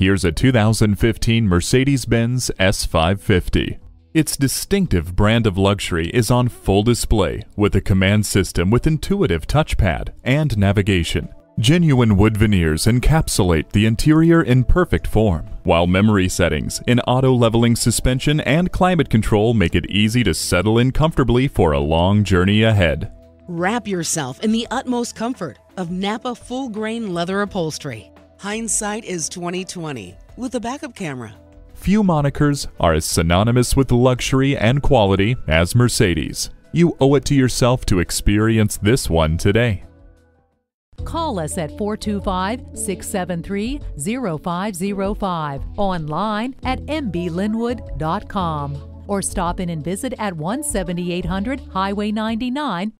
Here's a 2015 Mercedes-Benz S550. Its distinctive brand of luxury is on full display with a COMAND system with intuitive touchpad and navigation. Genuine wood veneers encapsulate the interior in perfect form, while memory settings in auto leveling suspension and climate control make it easy to settle in comfortably for a long journey ahead. Wrap yourself in the utmost comfort of Nappa full grain leather upholstery. Hindsight is 2020 with a backup camera. Few monikers are as synonymous with luxury and quality as Mercedes. You owe it to yourself to experience this one today. Call us at 425 673 0505, online at mblynnwood.com, or stop in and visit at 17800 Highway 99